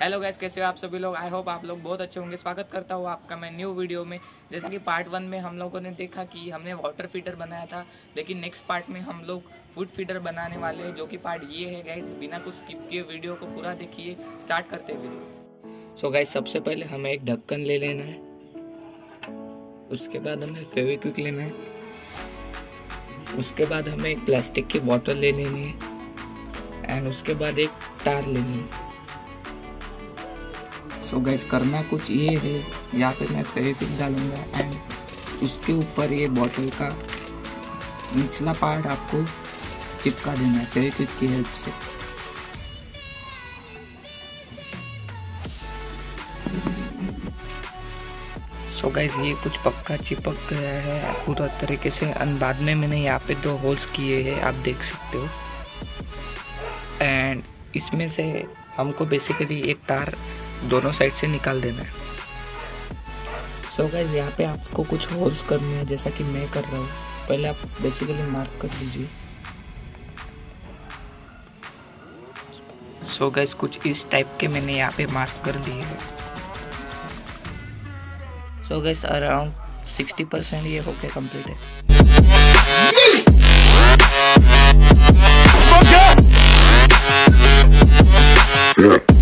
Hello guys कैसे हो आप सभी लोग? आई होप आप लोग बहुत अच्छे होंगे। स्वागत करता हूँ आपका मैं न्यू वीडियो में। जैसा कि पार्ट वन में हम लोगों ने देखा कि हमने वाटर फीडर बनाया था, लेकिन नेक्स्ट पार्ट में हम लोग फ़ूड फीडर बनाने वाले हैं, जो कि पार्ट ये है गैस बिना कुछ स्किप किए वीडियो को पूरा देखिए स्टार्ट करते वीडियो सो गैस सबसे पहले हमें एक ढक्कन ले लेना है। उसके बाद हमें फेविक्विक लेना है। उसके बाद हमें एक प्लास्टिक की बॉटल ले लेनी है। एंड उसके बाद एक तार लेनी है। सो गैस करना कुछ ये है, यहाँ पे मैं फेविक्विक डालूँगा एंड उसके ऊपर ये बॉटल का निचला पार्ट आपको चिपका देना है फेविक्विक की हेल्प से। सो गैस ये कुछ पक्का चिपक गया है, पूरा तरीके से। बाद में मैंने यहाँ पे दो होल्स किए हैं, आप देख सकते हो। एंड इसमें से हमको बेसिकली एक तार दोनों साइड से निकाल देना है। सो so गैस यहाँ पे आपको कुछ होल्स करने हैं जैसा कि मैं कर रहा हूँ। पहले आप बेसिकली मार्क कर लीजिए सो so गैस कुछ इस टाइप के मैंने यहाँ पे मार्क कर लिए हैं। So guess around sixty percent ये होके कंप्लीट है। Yeah.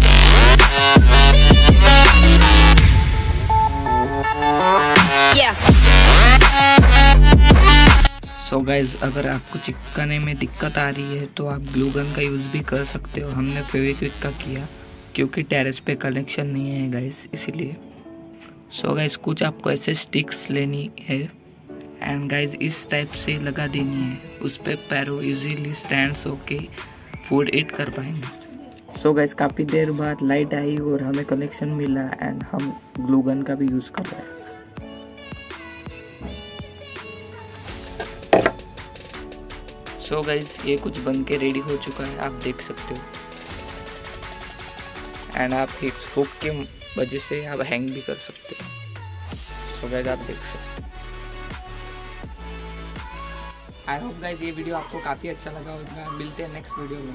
सो गाइज़ अगर आपको चिपकाने में दिक्कत आ रही है तो आप ग्लू गन का यूज़ भी कर सकते हो। हमने फेविक्विक का किया, क्योंकि टेरेस पे कनेक्शन नहीं है गाइस इसीलिए। सो so गाइस कुछ आपको ऐसे स्टिक्स लेनी है एंड गाइस इस टाइप से लगा देनी है। उस पर पैरों इजीली स्टैंड होके फ़ूड ईट कर पाएँगे। सो so गाइस काफ़ी देर बाद लाइट आई और हमें कनेक्शन मिला एंड हम ग्लू गन का भी यूज़ कर रहे हैं। सो so गाइज़ ये कुछ बन के रेडी हो चुका है, आप देख सकते हो। एंड आप इस हुक की वजह से आप हैंग भी कर सकते हो। सो गाइज़ आप देख सकते हो। आई होप गाइज़ ये वीडियो आपको काफ़ी अच्छा लगा होगा। मिलते हैं नेक्स्ट वीडियो में।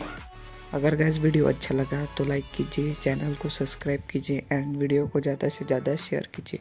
अगर गैस वीडियो अच्छा लगा तो लाइक कीजिए चैनल को सब्सक्राइब कीजिए एंड वीडियो को ज़्यादा से ज़्यादा शेयर कीजिए।